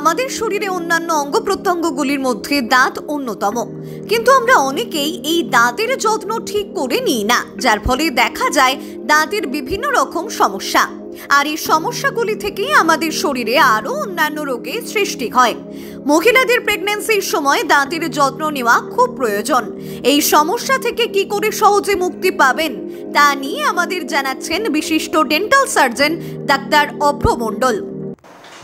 আমাদের শরীরে অন্যান্য অঙ্গ প্রত্যঙ্গগুলির মধ্যে দাঁত অন্যতম। কিন্তু আমরা অনেকেই এই দাঁতের যত্ন ঠিক করে নিই না, যার ফলে দেখা যায় দাঁতের বিভিন্ন রকম সমস্যা। আর এই সমস্যাগুলি থেকেই আমাদের শরীরে আরও অন্যান্য রোগের সৃষ্টি হয়। মহিলাদের প্রেগন্যান্সির সময় দাঁতের যত্ন নেওয়া খুব প্রয়োজন। এই সমস্যা থেকে কি করে সহজে মুক্তি পাবেন, তা নিয়ে আমাদের জানাচ্ছেন বিশিষ্ট ডেন্টাল সার্জন ডাক্তার অভ্র মণ্ডল।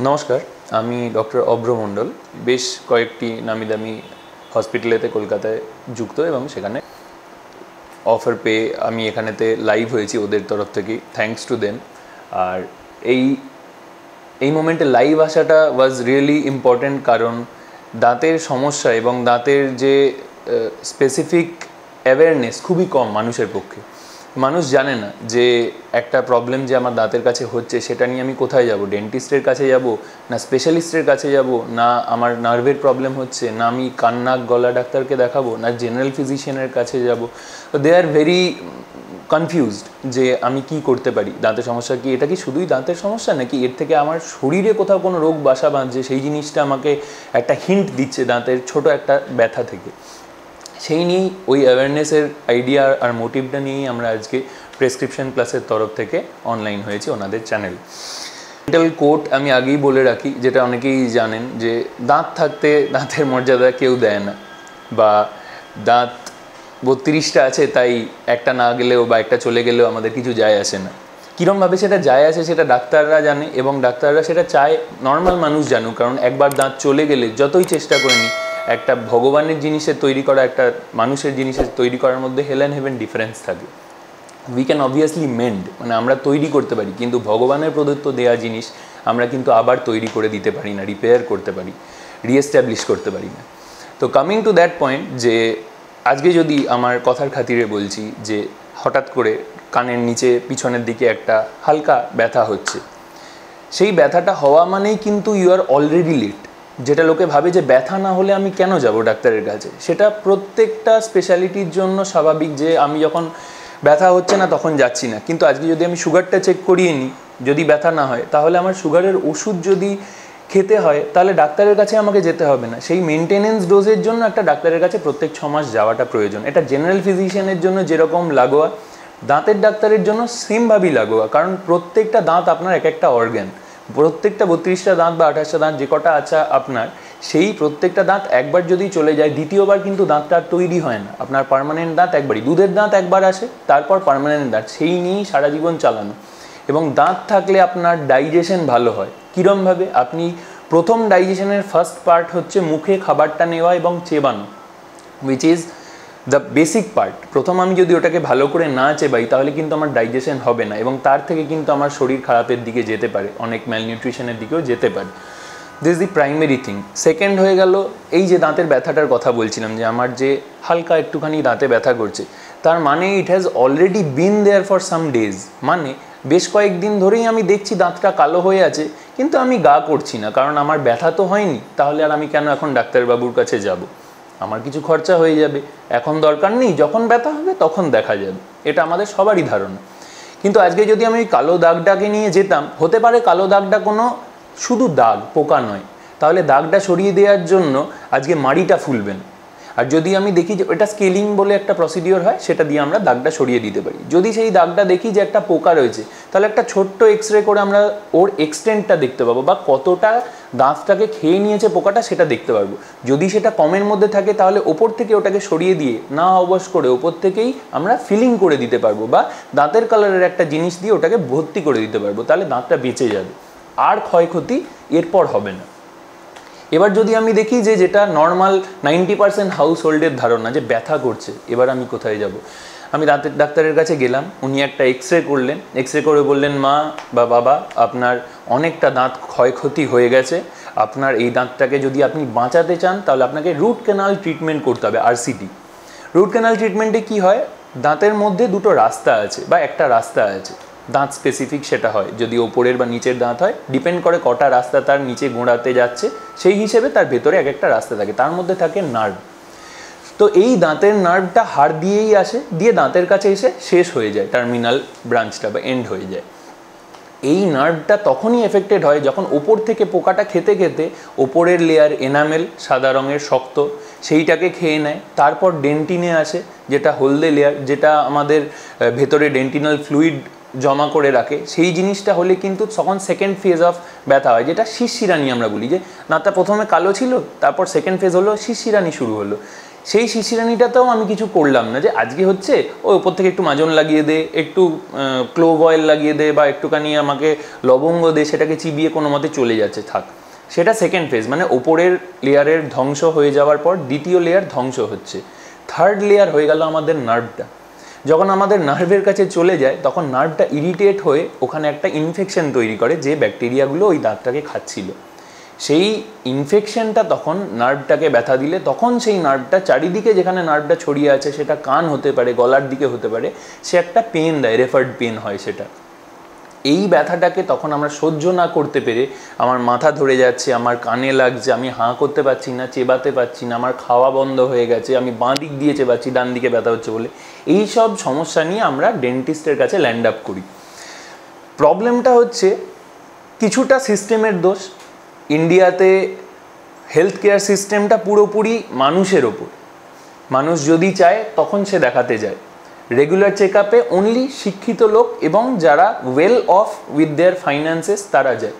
নমস্কার। আমি ডক্টর অভ্র মণ্ডল। বেশ কয়েকটি নামি দামি হসপিটালেতে কলকাতায় যুক্ত এবং সেখানে অফার পেয়ে আমি এখানেতে লাইভ হয়েছি ওদের তরফ থেকে। থ্যাঙ্কস টু দেম আর এই এই মোমেন্টে লাইভ আসাটা ওয়াজ রিয়েলি ইম্পর্ট্যান্ট কারণ দাঁতের সমস্যা এবং দাঁতের যে স্পেসিফিক অ্যাওয়ারনেস খুবই কম মানুষের পক্ষে। মানুষ জানে না যে একটা প্রবলেম যে আমার দাঁতের কাছে হচ্ছে, সেটা নিয়ে আমি কোথায় যাব? ডেন্টিস্টের কাছে যাব? না স্পেশালিস্টের কাছে যাব? না আমার নার্ভের প্রবলেম হচ্ছে? না আমি কান্নাক গলা ডাক্তারকে দেখাবো? না জেনারেল ফিজিশিয়ানের কাছে যাব? তো দে আর ভেরি কনফিউজড যে আমি কি করতে পারি? দাঁতের সমস্যা কি? এটা কি শুধুই দাঁতের সমস্যা নাকি এর থেকে আমার শরীরে কোথাও কোনো রোগ, বাসা বাঁধছে? সেই জিনিসটা আমাকে একটা হিন্ট দিচ্ছে দাঁতের ছোট একটা ব্যথা থেকে। সেই নিয়েই ওই অ্যাওয়ারনেসের আইডিয়া আর মোটিভটা নিয়েই আমরা আজকে প্রেসক্রিপশন প্লাসের তরফ থেকে অনলাইন হয়েছি ওনাদের চ্যানেল ডেন্টাল কোট আমি আগেই বলে রাখি, যেটা অনেকেই জানেন যে দাঁত থাকতে দাঁতের মর্যাদা কেউ দেয় না। বা দাঁত বত্রিশটা আছে, তাই একটা না গেলেও বা একটা চলে গেলেও আমাদের কিছু যায় আসে না। কীরমভাবে সেটা যায় আসে সেটা ডাক্তাররা জানে এবং ডাক্তাররা সেটা চায় নর্মাল মানুষ জানুক, কারণ একবার দাঁত চলে গেলে যতই চেষ্টা করে নিই একটা ভগবানের জিনিসের তৈরি করা, একটা মানুষের জিনিসের তৈরি করার মধ্যে হেল অ্যান্ড হেভেন ডিফারেন্স থাকে। উই ক্যান অবভিয়াসলি মেন্ড মানে আমরা তৈরি করতে পারি, কিন্তু ভগবানের প্রদত্ত দেয়া জিনিস আমরা কিন্তু আবার তৈরি করে দিতে পারি না রিপেয়ার করতে পারি রিএস্টাবলিশ করতে পারি না। তো কামিং টু দ্যাট পয়েন্ট যে আজকে যদি আমার কথার খাতিরে বলছি যে হঠাৎ করে কানের নিচে পিছনের দিকে একটা হালকা ব্যথা হচ্ছে, সেই ব্যথাটা হওয়া মানেই কিন্তু ইউ আর অলরেডি লেট যেটা লোকে ভাবে যে ব্যথা না হলে আমি কেন যাব ডাক্তারের কাছে? সেটা প্রত্যেকটা স্পেশালিটির জন্য স্বাভাবিক যে আমি যখন ব্যথা হচ্ছে না তখন যাচ্ছি না। কিন্তু আজকে যদি আমি সুগারটা চেক করিয়ে নিই, যদি ব্যথা না হয়, তাহলে আমার সুগারের ওষুধ যদি খেতে হয়, তাহলে ডাক্তারের কাছে আমাকে যেতে হবে না। সেই মেনটেনেন্স ডোজের জন্য একটা ডাক্তারের কাছে প্রত্যেক ছ মাস যাওয়াটা প্রয়োজন। এটা জেনারেল ফিজিশিয়ানের জন্য যেরকম লাগোয়া, দাঁতের ডাক্তারের জন্য সেমভাবেই লাগোয়া। কারণ প্রত্যেকটা দাঁত আপনার এক একটা অর্গ্যান প্রত্যেকটা বত্রিশটা দাঁত বা আঠাশটা দাঁত যে কটা আছে আপনার, সেই প্রত্যেকটা দাঁত একবার যদি চলে যায়, দ্বিতীয়বার কিন্তু দাঁতটা তৈরি হয় না। আপনার পারমানেন্ট দাঁত একবারই। দুধের দাঁত একবার আসে, তারপর পারমানেন্ট দাঁত। সেই নিয়েই সারা জীবন চালানো। এবং দাঁত থাকলে আপনার ডাইজেশন ভালো হয়। কীরমভাবে? আপনি প্রথম ডাইজেশনের ফার্স্ট পার্ট হচ্ছে মুখে খাবারটা নেওয়া এবং চেবানো which is the basic part প্রথম আমি যদি ওটাকে ভালো করে না চেবাই, তাহলে কিন্তু আমার ডাইজেশন হবে না এবং তার থেকে কিন্তু আমার শরীর খারাপের দিকে যেতে পারে, অনেক ম্যালনিউট্রিশনের দিকেও যেতে পারে। This the primary thing second হয়ে গেল, এই যে দাঁতের ব্যথাটার কথা বলছিলাম, যে আমার যে হালকা একটুখানি দাঁতে ব্যথা করছে, তার মানে it has already been there for some days মানে বেশ কয়েকদিন ধরেই আমি দেখছি দাঁতটা কালো হয়ে আছে, কিন্তু আমি গা করছি না, কারণ আমার ব্যথা তো হয়নি, তাহলে আর আমি কেন এখন ডাক্তারবাবুর কাছে যাব? আমার কিছু খরচা হয়ে যাবে। এখন দরকার নেই, যখন ব্যথা হবে তখন দেখা যাবে। এটা আমাদের সবারই ধারণা। কিন্তু আজকে যদি আমি ওই কালো দাগটাকে নিয়ে যেতাম, হতে পারে কালো দাগটা কোনো শুধু দাগ, পোকা নয়। তাহলে দাগটা সরিয়ে দেওয়ার জন্য আজকে মাড়িটা ফুলবেন। আর যদি আমি দেখি যে এটা স্কেলিং বলে একটা প্রসিডিওর হয়, সেটা দিয়ে আমরা দাগটা সরিয়ে দিতে পারি। যদি সেই দাগটা দেখি যে একটা পোকা রয়েছে, তাহলে একটা ছোট্ট এক্স রে করে আমরা ওর এক্সটেন্টটা দেখতে পাবো বা কতটা দাঁতটাকে খেয়ে নিয়েছে পোকাটা, সেটা দেখতে পারব। যদি সেটা কমের মধ্যে থাকে, তাহলে ওপর থেকে ওটাকে সরিয়ে দিয়ে না অবশ করে ওপর থেকেই আমরা ফিলিং করে দিতে পারব বা দাঁতের কালারের একটা জিনিস দিয়ে ওটাকে ভর্তি করে দিতে পারব, তাহলে দাঁতটা বেঁচে যাবে। আর ক্ষয়ক্ষতি এরপর হবে না। এবার যদি আমি দেখি যে যেটা নর্মাল নাইনটি পার্সেন্ট হাউস হোল্ডের ধারণা যে ব্যথা করছে, এবার আমি কোথায় যাব? আমি দাঁতের ডাক্তারের কাছে গেলাম, উনি একটা এক্স রে করলেন। এক্স রে করে বললেন, মা বা বাবা, আপনার অনেকটা দাঁত ক্ষয়ক্ষতি হয়ে গেছে। আপনার এই দাঁতটাকে যদি আপনি বাঁচাতে চান, তাহলে আপনাকে রুট ক্যানাল ট্রিটমেন্ট করতে হবে আরসিটি রুট ক্যানাল ট্রিটমেন্টে কি হয়? দাঁতের মধ্যে দুটো রাস্তা আছে বা একটা রাস্তা আছে। দাঁত স্পেসিফিক সেটা হয়, যদি ওপরের বা নিচের দাঁত হয় ডিপেন্ড করে কটা রাস্তা তার নিচে গোড়াতে যাচ্ছে, সেই হিসেবে তার ভেতরে এক একটা রাস্তা থাকে। তার মধ্যে থাকে নার্ভ তো এই দাঁতের নার্ভটা হাড় দিয়েই আসে, দিয়ে দাঁতের কাছে এসে শেষ হয়ে যায় টার্মিনাল ব্রাঞ্চটা বা এন্ড হয়ে যায়। এই নার্ভটা তখনই এফেক্টেড হয় যখন ওপর থেকে পোকাটা খেতে খেতে ওপরের লেয়ার এনামেল সাদা রঙের শক্ত, সেইটাকে খেয়ে নেয়। তারপর ডেন্টিনে আসে, যেটা হলদে লেয়ার যেটা আমাদের ভেতরে ডেন্টিনাল ফ্লুইড জমা করে রাখে। সেই জিনিসটা হলে কিন্তু তখন সেকেন্ড ফেজ অফ ব্যথা হয়, যেটা শিরশিরানি আমরা বলি। যে নাতা প্রথমে কালো ছিল, তারপর সেকেন্ড ফেজ হলো শিরশিরানি শুরু হলো। সেই শিশিরানিটাতেও আমি কিছু করলাম না, যে আজকে হচ্ছে ওই ওপর থেকে একটু মাজন লাগিয়ে দে, একটু ক্লোভ অয়েল লাগিয়ে দে বা একটুখানি আমাকে লবঙ্গ দে, সেটাকে চিবিয়ে কোনো মতে চলে যাচ্ছে, থাক। সেটা সেকেন্ড ফেজ মানে ওপরের লেয়ারের ধ্বংস হয়ে যাওয়ার পর দ্বিতীয় লেয়ার ধ্বংস হচ্ছে। থার্ড লেয়ার হয়ে গেল আমাদের নার্ভটা যখন আমাদের নার্ভের কাছে চলে যায়, তখন নার্ভটা ইরিটেট হয়ে ওখানে একটা ইনফেকশন তৈরি করে, যে ব্যাকটেরিয়াগুলো ওই দাঁতটাকে খাচ্ছিল। সেই ইনফেকশনটা তখন নার্ভটাকে ব্যথা দিলে, তখন সেই নার্ভটা চারিদিকে যেখানে নার্ভটা ছড়িয়ে আছে, সেটা কান হতে পারে, গলার দিকে হতে পারে, সে একটা পেন দেয় রেফার্ড পেন হয় সেটা। এই ব্যথাটাকে তখন আমরা সহ্য না করতে পেরে আমার মাথা ধরে যাচ্ছে, আমার কানে লাগছে, আমি হাঁ করতে পারছি না, চেবাতে পারছি না, আমার খাওয়া বন্ধ হয়ে গেছে, আমি বাঁ দিক দিয়ে চেবাচ্ছি, ডান দিকে ব্যথা হচ্ছে বলে। এই সব সমস্যা নিয়ে আমরা ডেন্টিস্টের কাছে ল্যান্ড আপ করি। প্রবলেমটা হচ্ছে, কিছুটা সিস্টেমের দোষ ইন্ডিয়াতে হেলথ কেয়ার সিস্টেমটা পুরোপুরি মানুষের ওপর। মানুষ যদি চায়, তখন সে দেখাতে যায়। রেগুলার চেক আপে অনলি শিক্ষিত লোক এবং যারা well off with their finances তারা যায়।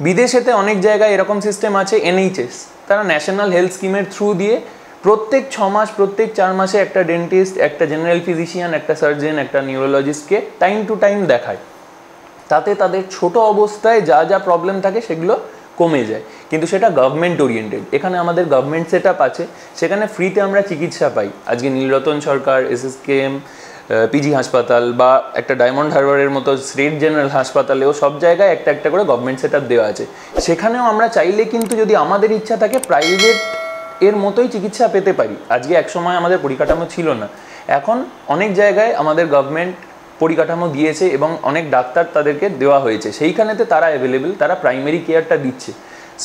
বিদেশেতে অনেক জায়গায় এরকম সিস্টেম আছে এনএইচএস তারা ন্যাশনাল হেলথ স্কিমের থ্রু দিয়ে প্রত্যেক ছ মাস, প্রত্যেক চার মাসে একটা ডেন্টিস্ট একটা জেনারেল ফিজিশিয়ান একটা সার্জেন একটা নিউরোলজিস্টকে টাইম টু টাইম দেখায়। তাতে তাদের ছোট অবস্থায় যা যা প্রবলেম থাকে সেগুলো কমে যায়। কিন্তু সেটা গভর্নমেন্ট ওরিয়েন্টেড এখানে আমাদের গভর্নমেন্ট সেট আছে। সেখানে ফ্রিতে আমরা চিকিৎসা পাই। আজকে নীলরতন সরকার এসএসকেএম পিজি হাসপাতাল বা একটা ডায়মন্ড হারবারের মতো স্টেট জেনারেল হাসপাতালেও সব জায়গায় একটা একটা করে গভর্নমেন্ট সেট দেওয়া আছে। সেখানেও আমরা চাইলে কিন্তু যদি আমাদের ইচ্ছা থাকে প্রাইভেট এর মতোই চিকিৎসা পেতে পারি। আজকে এক সময় আমাদের পরিকাঠামো ছিল না। এখন অনেক জায়গায় আমাদের গভর্নমেন্ট পরিকাঠামো দিয়েছে এবং অনেক ডাক্তার তাদেরকে দেওয়া হয়েছে। সেইখানেতে তারা অ্যাভেলেবেল তারা প্রাইমারি কেয়ারটা দিচ্ছে।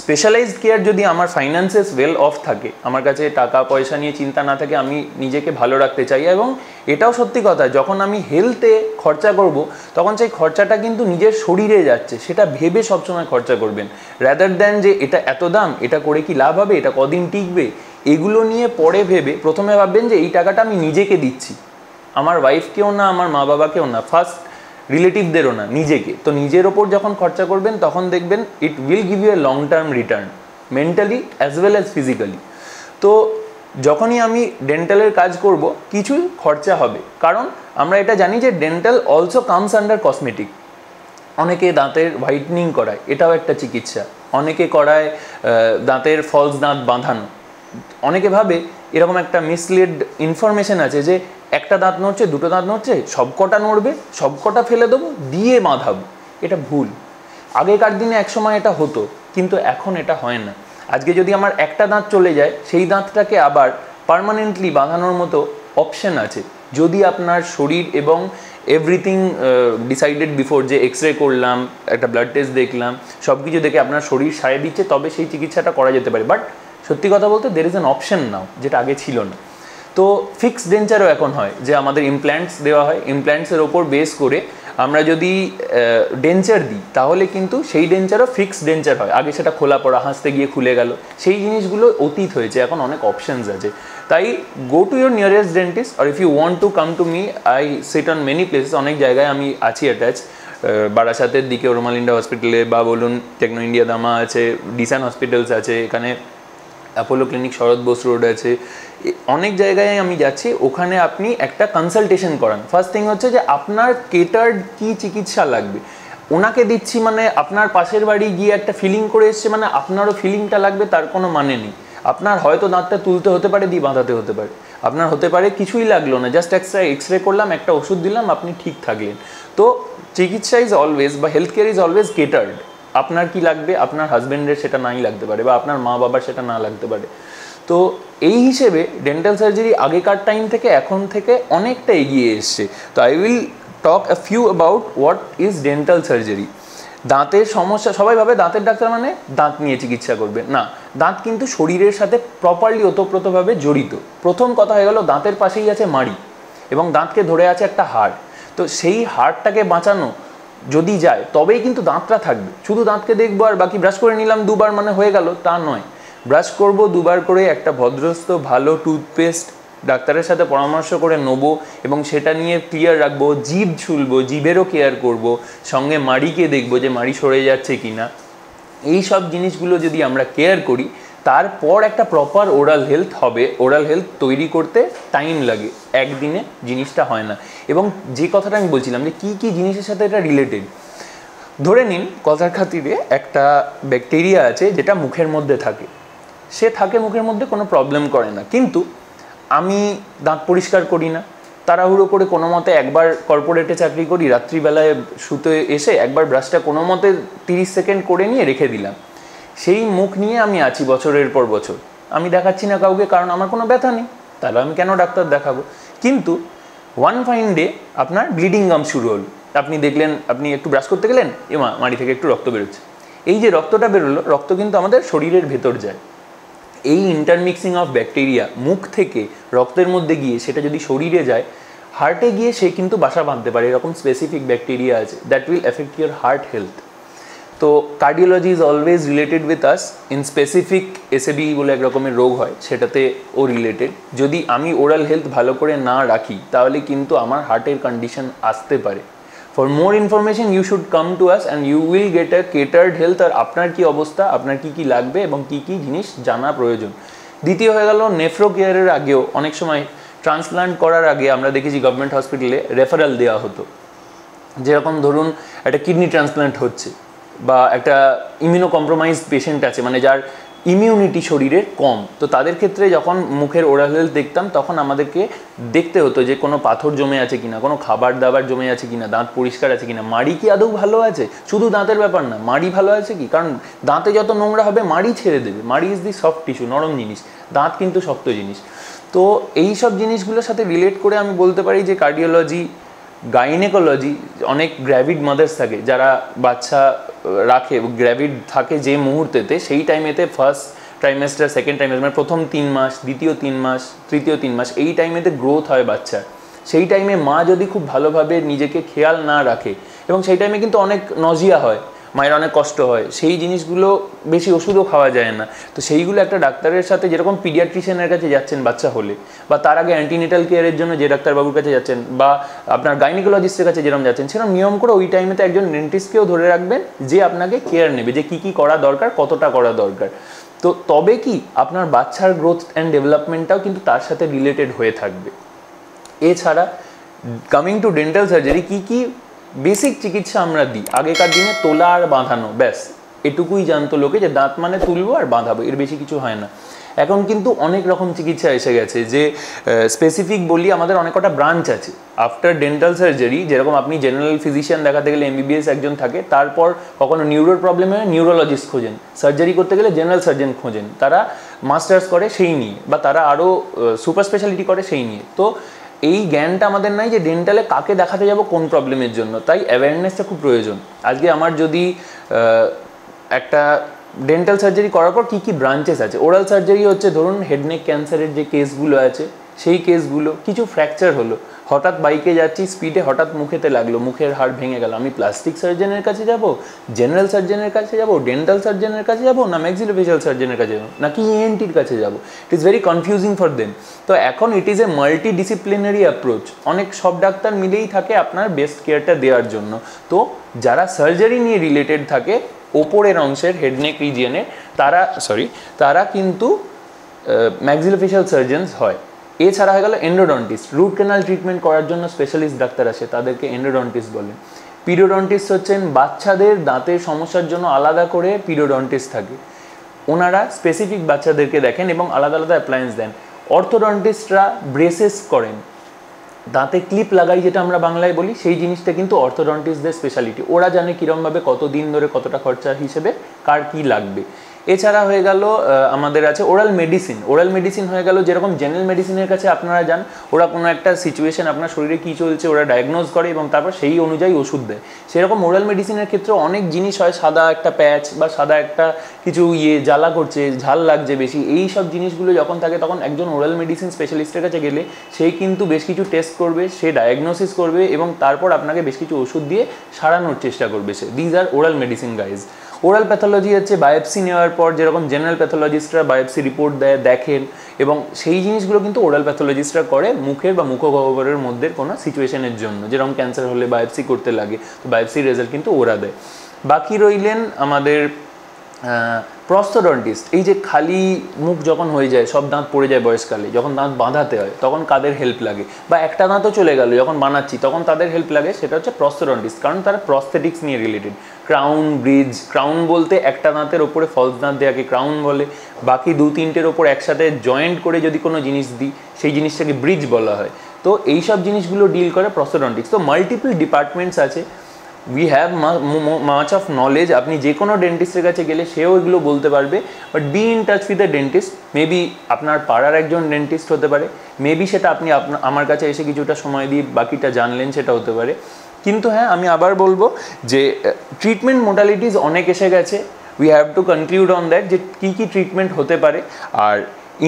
স্পেশালাইজড কেয়ার যদি আমার ফাইন্যান্সেস ওয়েল অফ থাকে, আমার কাছে টাকা পয়সা নিয়ে চিন্তা না থাকে, আমি নিজেকে ভালো রাখতে চাই এবং এটাও সত্যি কথা, যখন আমি হেলথে খরচা করব, তখন সেই খরচাটা কিন্তু নিজের শরীরে যাচ্ছে। সেটা ভেবে সবসময় খরচা করবেন। র্যাদার দ্যান যে এটা এত দাম, এটা করে কি লাভ হবে, এটা কদিন টিকবে, এগুলো নিয়ে পরে ভেবে প্রথমে ভাববেন যে এই টাকাটা আমি নিজেকে দিচ্ছি। আমার ওয়াইফকেও না, আমার মা বাবাকেও না ফার্স্ট রিলেটিভদেরও না, নিজেকে। তো নিজের ওপর যখন খরচা করবেন, তখন দেখবেন it will give you a long term return mentally as well as physically তো যখনই আমি ডেন্টালের কাজ করব, কিছুই খরচা হবে। কারণ আমরা এটা জানি যে dental also comes under cosmetic অনেকে দাঁতের হোয়াইটনিং করায়, এটাও একটা চিকিৎসা। অনেকে করায় দাঁতের ফলস দাঁত বাঁধানো। অনেকে ভাবে, এরকম একটা মিসলিড ইনফরমেশন আছে যে একটা দাঁত নড়ছে, দুটো দাঁত নড়ছে, সবকটা নড়বে, সবকটা ফেলে দেবো, দিয়ে বাঁধাবো। এটা ভুল। আগেকার দিনে একসময় এটা হতো, কিন্তু এখন এটা হয় না। আজকে যদি আমার একটা দাঁত চলে যায়, সেই দাঁতটাকে আবার পার্মানেন্টলি বাঁধানোর মতো অপশন আছে। যদি আপনার শরীর এবং এভরিথিং ডিসাইডেড বিফোর যে এক্স রে করলাম, একটা ব্লাড টেস্ট দেখলাম সব কিছু দেখে আপনার শরীর সায় দিচ্ছে, তবে সেই চিকিৎসাটা করা যেতে পারে। বাট সত্যি কথা বলতে there is an option now যেটা আগে ছিল না। তো ফিক্সড ডেঞ্চারও এখন হয় যে আমাদের ইমপ্ল্যান্টস দেওয়া হয়। ইমপ্ল্যান্টসের ওপর বেস করে আমরা যদি ডেঞ্চার দিই, তাহলে কিন্তু সেই ডেঞ্চারও ফিক্সড ডেঞ্চার হয়। আগে সেটা খোলা পড়া, হাসতে গিয়ে খুলে গেল। সেই জিনিসগুলো অতীত হয়েছে, এখন অনেক অপশানস আছে। তাই go to your nearest dentist R if you want to come to me I sit on many places অনেক জায়গায় আমি আছি অ্যাটাচ বারাসাতের দিকে রোমাল ইন্ডিয়া হসপিটালে বা বলুন টেকনো ইন্ডিয়া দামা আছে ডিসান হসপিটালস আছে, এখানে Apollo clinic Sarat Bose road আছে। অনেক জায়গায় আমি যাচ্ছি, ওখানে আপনি একটা কনসালটেশন করান। ফার্স্ট থিং হচ্ছে যে আপনার কেটার্ড কি চিকিৎসা লাগবে? ওনাকে দিচ্ছি মানে আপনার পাশের বাড়ি গিয়ে একটা ফিলিং করে এসছে মানে আপনারও ফিলিংটা লাগবে, তার কোনো মানে নেই। আপনার হয়তো দাঁতটা তুলতে হতে পারে, দিয়ে বাঁধাতে হতে পারে। আপনার হতে পারে, কিছুই লাগল না। জাস্ট এক্সট্রা এক্স রে করলাম, একটা ওষুধ দিলাম, আপনি ঠিক থাকলেন। তো চিকিৎসা ইজ অলওয়েজ বা health care is always catered আপনার কি লাগবে? আপনার হাজব্যান্ডের সেটা নাই লাগতে পারে বা আপনার মা বাবার সেটা না লাগতে পারে। তো এই হিসেবে ডেন্টাল সার্জারি আগেকার টাইম থেকে এখন থেকে অনেকটা এগিয়ে এসছে। তো I will talk a few about what is dental surgery দাঁতের সমস্যা, সবাই ভাবে দাঁতের ডাক্তার মানে দাঁত নিয়ে চিকিৎসা করবে। না, দাঁত কিন্তু শরীরের সাথে প্রপারলি ওতপ্রোতভাবে জড়িত। প্রথম কথা হয়ে গেল, দাঁতের পাশেই আছে মাড়ি এবং দাঁতকে ধরে আছে একটা হাড়। তো সেই হাড়টাকে বাঁচানো যদি যায়, তবেই কিন্তু দাঁতটা থাকবে। শুধু দাঁতকে দেখব আর বাকি ব্রাশ করে নিলাম, দুবার মানে হয়ে গেল, তা নয়। ব্রাশ করব, দুবার করে একটা ভদ্রস্থ, ভালো টুথপেস্ট ডাক্তারের সাথে পরামর্শ করে নেব এবং সেটা নিয়ে ক্লিয়ার রাখব জিভ ছুলবো জিভেরও কেয়ার করব, সঙ্গে মাড়িকে দেখব যে মাড়ি সরে যাচ্ছে কি না এই সব জিনিসগুলো যদি আমরা কেয়ার করি তারপর একটা প্রপার ওরাল হেলথ হবে। ওরাল হেলথ তৈরি করতে টাইম লাগে। একদিনে জিনিসটা হয় না। এবং যে কথাটা আমি বলছিলাম যে, কী কী জিনিসের সাথে এটা রিলেটেড ধরে নিন কথার খাতিরে একটা ব্যাকটেরিয়া আছে যেটা মুখের মধ্যে থাকে। সে থাকে মুখের মধ্যে, কোনো প্রবলেম করে না। কিন্তু আমি দাঁত পরিষ্কার করি না। তাড়াহুড়ো করে কোনো মতে একবার কর্পোরেটে চাকরি করি, রাত্রিবেলায় শুতে এসে একবার ব্রাশটা কোনো মতে তিরিশ সেকেন্ড করে নিয়ে রেখে দিলাম। সেই মুখ নিয়ে আমি আছি বছরের পর বছর। আমি দেখাচ্ছি না কাউকে কারণ আমার কোনো ব্যথা নেই। তাহলে আমি কেন ডাক্তার দেখাবো? কিন্তু ওয়ান ফাইন ডে আপনার ব্লিডিং গাম শুরু হলো। আপনি দেখলেন, আপনি একটু ব্রাশ করতে গেলেন এমা মাড়ি থেকে একটু রক্ত বেরোচ্ছে। এই যে রক্তটা বেরোলো, রক্ত কিন্তু আমাদের শরীরের ভেতর যায়। এই ইন্টারমিক্সিং অফ ব্যাকটেরিয়া মুখ থেকে রক্তের মধ্যে গিয়ে সেটা যদি শরীরে যায় হার্টে গিয়ে সে কিন্তু বাসা বাঁধতে পারে। এরকম স্পেসিফিক ব্যাকটেরিয়া আছে that will effect your heart health তো cardiology is always related with us in specific SAB বলে এক রকমের রোগ হয়, সেটাতে ও রিলেটেড যদি আমি ওরাল হেলথ ভালো করে না রাখি, তাহলে কিন্তু আমার হার্টের কন্ডিশন আসতে পারে। For more information you should come to us and you will get a catered health আর আপনার কি অবস্থা, আপনার কি কি লাগবে এবং কি কি জিনিস জানা প্রয়োজন। দ্বিতীয় হয়ে গেল নেফ্রো কেয়ারের আগেও অনেক সময় ট্রান্সপ্লান্ট করার আগে আমরা দেখেছি গভর্নমেন্ট হসপিটালে রেফারেল দেওয়া হতো। যেরকম ধরুন, একটা কিডনি ট্রান্সপ্লান্ট হচ্ছে। বা একটা ইমিউনো কম্প্রোমাইজ পেশেন্ট আছে মানে যার ইমিউনিটি শরীরের কম, তো তাদের ক্ষেত্রে যখন মুখের ওরাল হেলথ দেখতাম, তখন আমাদেরকে দেখতে হতো যে কোনো পাথর জমে আছে কিনা, কোনো খাবার দাবার জমে আছে কিনা, দাঁত পরিষ্কার আছে কিনা। মাড়ি কি আদৌ ভালো আছে? শুধু দাঁতের ব্যাপার না, মাড়ি ভালো আছে কি? কারণ দাঁতে যত নোংরা হবে, মাড়ি ছেড়ে দেবে। মাড়ি ইজ দি সফট টিস্যু নরম জিনিস। দাঁত কিন্তু শক্ত জিনিস। তো এই সব জিনিসগুলোর সাথে রিলেট করে আমি বলতে পারি যে কার্ডিওলজি গাইনেকোলজি অনেক গ্র্যাভিড মাদার্স থাকে, যারা বাচ্চা রাখে গ্র্যাভিড থাকে যে মুহূর্তেতে, সেই টাইমেতে ফার্স্ট ট্রাইমেস্টার সেকেন্ড ট্রাইমেস্টার মানে প্রথম তিন মাস, দ্বিতীয় তিন মাস, তৃতীয় তিন মাস, এই টাইমেতে গ্রোথ হয় বাচ্চার সেই টাইমে মা যদি খুব ভালোভাবে নিজেকে খেয়াল না রাখে, এবং সেই টাইমে কিন্তু অনেক নজিয়া হয় মায়ের অনেক কষ্ট হয়, সেই জিনিসগুলো বেশি ওষুধও খাওয়া যায় না। তো সেইগুলো একটা ডাক্তারের সাথে যেরকম পিডিয়াট্রিশিয়ানের কাছে যাচ্ছেন বাচ্চা হলে, বা তার আগে অ্যান্টিনেটাল কেয়ারের জন্য যে ডাক্তারবাবুর কাছে যাচ্ছেন, বা আপনার গাইনিকোলজিস্টের কাছে যেরকম যাচ্ছেন, সেরকম নিয়ম করে ওই টাইমেতে একজন ডেন্টিস্টকেও ধরে রাখবেন, যে আপনাকে কেয়ার নেবে, যে কী কী করা দরকার, কতটা করা দরকার। তো তবে কি আপনার বাচ্চার গ্রোথ অ্যান্ড ডেভেলপমেন্টটাও কিন্তু তার সাথে রিলেটেড হয়ে থাকবে। এছাড়া কামিং টু ডেন্টাল সার্জারি কী কী বেসিক চিকিৎসা আমরা দিই। আগেকার দিনে তোলা আর বাঁধানো, ব্যাস। এটুকুই জানতো লোকে যে দাঁত মানে তুলবো আর বাঁধাবো, এর বেশি কিছু হয় না। এখন কিন্তু অনেক রকম চিকিৎসা এসে গেছে যে স্পেসিফিক বলি আমাদের অনেক কটা ব্রাঞ্চ আছে। আফটার ডেন্টাল সার্জারি যেরকম আপনি জেনারেল ফিজিশিয়ান দেখাতে গেলে এমবিবিএস একজন থাকে, তারপর কখনো নিউরোর প্রবলেমে নিউরোলজিস্ট খোঁজেন। সার্জারি করতে গেলে জেনারেল সার্জন খোঁজেন। তারা মাস্টার্স করে সেই নিয়ে, বা তারা আরও সুপার স্পেশালিটি করে সেই নিয়ে। তো এই জ্ঞানটা আমাদের নাই যে ডেন্টালে কাকে দেখাতে যাব কোন প্রবলেমের জন্য। তাই অ্যাওয়ারনেসটা খুব প্রয়োজন। আজকে আমার যদি একটা ডেন্টাল সার্জারি করার পর কী কী ব্রাঞ্চেস আছে? ওরাল সার্জারি হচ্ছে ধরুন হেডনেক ক্যান্সারের যে কেসগুলো আছে, সেই কেসগুলো কিছু ফ্র্যাকচার হলো। হঠাৎ বাইকে যাচ্ছি স্পিডে হঠাৎ মুখেতে লাগল, মুখের হাড় ভেঙে গেল। আমি প্লাস্টিক সার্জনের কাছে যাব জেনারেল সার্জনের কাছে যাব ডেন্টাল সার্জনের কাছে যাব, না ম্যাক্সিলোফেশিয়াল সার্জনের কাছে যাব, নাকি ইএনটির কাছে যাব? It is very confusing for them তো এখন it is a multidisciplinary approach অনেক সব ডাক্তার মিলেই থাকে আপনার বেস্ট কেয়ারটা দেওয়ার জন্য। তো যারা সার্জারি নিয়ে রিলেটেড থাকে, ওপরের অংশের হেডনেক রিজিয়নে তারা সরি তারা কিন্তু ম্যাক্সিলোফেশিয়াল সার্জনস হয়। এছাড়া হয়ে গেল এন্ডোডন্টিস্ট রুট ক্যানাল ট্রিটমেন্ট করার জন্য স্পেশালিস্ট ডাক্তার আসে তাদেরকে এন্ডোডন্টিস্ট বলে। পিরিয়ডন্টিস্ট হচ্ছেন বাচ্চাদের দাঁতের সমস্যার জন্য আলাদা করে পিরিয়ডন্টিস্ট থাকে। ওনারা স্পেসিফিক বাচ্চাদেরকে দেখেন এবং আলাদা আলাদা অ্যাপ্লায়েন্স দেন। অর্থোডন্টিস্টরা ব্রেসেস করেন। দাঁতে ক্লিপ লাগাই যেটা আমরা বাংলায় বলি, সেই জিনিসটা কিন্তু অর্থোডন্টিস্টদের স্পেশালিটি ওরা জানে কীরমভাবে কত দিন ধরে কতটা খরচা হিসেবে কার কী লাগবে। এছাড়া হয়ে গেল আমাদের আছে ওরাল মেডিসিন ওরাল মেডিসিন হয়ে গেল, যেরকম জেনারেল মেডিসিনের কাছে আপনারা যান, ওরা কোনো একটা সিচুয়েশন আপনার শরীরে কী চলছে, ওরা ডায়াগনোজ করে এবং তারপর সেই অনুযায়ী ওষুধ দেয়। সেরকম ওরাল মেডিসিনের ক্ষেত্রে অনেক জিনিস হয়, সাদা একটা প্যাচ বা সাদা একটা কিছু ইয়ে জ্বালা করছে, ঝাল লাগছে বেশি, এই সব জিনিসগুলো যখন থাকে তখন একজন ওরাল মেডিসিন স্পেশালিস্টের কাছে গেলে সেই কিন্তু বেশ কিছু টেস্ট করবে, সে ডায়াগনোসিস করবে এবং তারপর আপনাকে বেশ কিছু ওষুধ দিয়ে সারানোর চেষ্টা করবে সে। These are oral medicine guys oral pathology হচ্ছে বায়োপসি নেওয়ার পর যেরকম জেনারেল প্যাথোলজিস্টরা বায়োপসি রিপোর্ট দেয়, দেখেন এবং সেই জিনিসগুলো কিন্তু ওরাল প্যাথোলজিস্টরা করে মুখের বা মুখগহ্বরের মধ্যে কোনো সিচুয়েশনের জন্য। যেরকম ক্যান্সার হলে বায়োপসি করতে লাগে, তো বায়োপসির রেজাল্ট কিন্তু ওরা দেয়। বাকি রইলেন আমাদের প্রস্তডন্টিস্ট এই যে খালি মুখ যখন হয়ে যায়, সব দাঁত পড়ে যায় বয়সকালে, যখন দাঁত বাঁধাতে হয়, তখন কাদের হেল্প লাগে? বা একটা দাঁতও চলে গেল, যখন বানাচ্ছি, তখন তাদের হেল্প লাগে? সেটা হচ্ছে প্রস্তডন্টিস্ট কারণ তারা প্রস্থেটিক্স নিয়ে রিলেটেড ক্রাউন ব্রিজ ক্রাউন বলতে একটা দাঁতের ওপরে ফলস দাঁত দেওয়াকে ক্রাউন বলে। বাকি দু তিনটের ওপর একসাথে জয়েন্ট করে যদি কোনো জিনিস দিই, সেই জিনিসটাকে ব্রিজ বলা হয়। তো এই সব জিনিসগুলো ডিল করে প্রস্তডন্টিক্স তো মাল্টিপল ডিপার্টমেন্টস আছে। We have much of knowledge আপনি যে কোনো ডেন্টিস্টের কাছে গেলে সেও এগুলো বলতে পারবে। But be in touch with the dentist maybe আপনার পাড়ার একজন ডেন্টিস্ট হতে পারে। মেবি সেটা আপনি আমার কাছে এসে কিছুটা সময় দিয়ে বাকিটা জানলেন, সেটা হতে পারে। কিন্তু হ্যাঁ আমি আবার বলব যে ট্রিটমেন্ট মোডালিটিস অনেক এসে গেছে। We have to conclude on that যে, কী কী ট্রিটমেন্ট হতে পারে। আর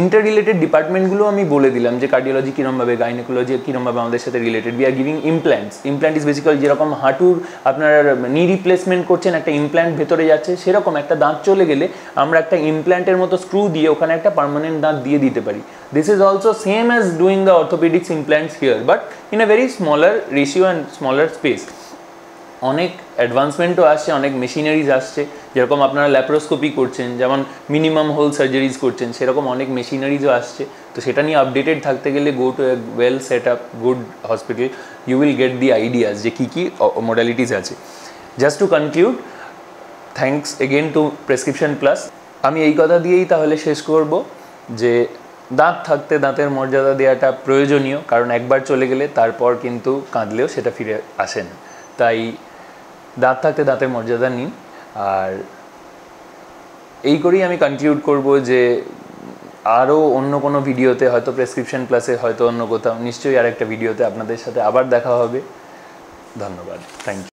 ইন্টার রিলেটেড ডিপার্টমেন্টগুলো আমি বলে দিলাম যে কার্ডিওলজি কীরমভাবে গাইনোকোলজি কীরমভাবে আমাদের সাথে related we are giving implants implant is basically যেরকম হাঁটুর আপনার নি রিপ্লেসমেন্ট করছেন, একটা ইমপ্ল্যান্ট ভেতরে যাচ্ছে, সেরকম একটা দাঁত চলে গেলে আমরা একটা ইমপ্ল্যান্টের মতো স্ক্রু দিয়ে ওখানে একটা পার্মানেন্ট দাঁত দিয়ে দিতে পারি। This is also same as doing the orthopaedics implants here but in a very smaller ratio and smaller space অনেক অ্যাডভান্সমেন্টও আসছে, অনেক মেশিনারিজ আসছে। যেরকম আপনারা ল্যাপ্রোস্কোপি করছেন, যেমন মিনিমাম হোল সার্জারিজ করছেন, সেরকম অনেক মেশিনারিজও আসছে। তো সেটা নিয়ে আপডেটেড থাকতে গেলে go to a well set up good hospital you will get the ideas যে কী কী মোডালিটিস আছে। Just to conclude thanks again to prescription plus আমি এই কথা দিয়েই তাহলে শেষ করব যে দাঁত থাকতে দাঁতের মর্যাদা দেওয়াটা প্রয়োজনীয়, কারণ একবার চলে গেলে তারপর কিন্তু কাঁদলেও সেটা ফিরে আসে না। তাই দাঁত থাকতে দাঁতের মর্যাদা নিন আর এই করেই আমি কনক্লুড করব যে আরও অন্য কোনো ভিডিওতে হয়তো প্রেসক্রিপশন প্লাসে হয়তো অন্য কোথাও, নিশ্চয়ই আর একটা ভিডিওতে আপনাদের সাথে আবার দেখা হবে। ধন্যবাদ। Thank you